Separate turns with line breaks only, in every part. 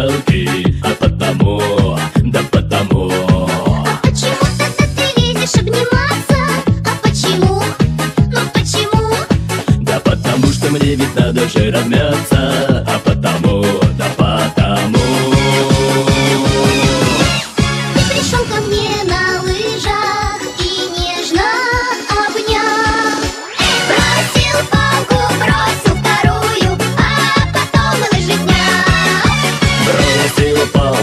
жалки, а потому, да потому.
Почему тогда ты видишь обниматься, а почему, ну почему?
Да потому что
мне ведь надо же размяться, а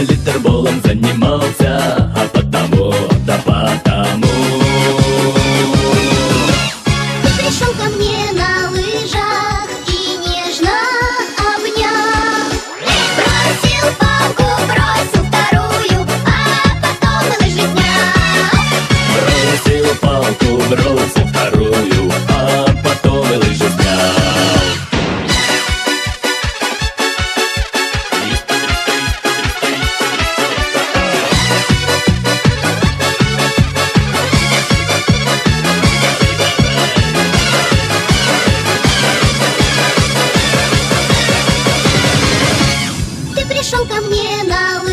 Литерболом литр
занимался. Пришел ко мне на лыжах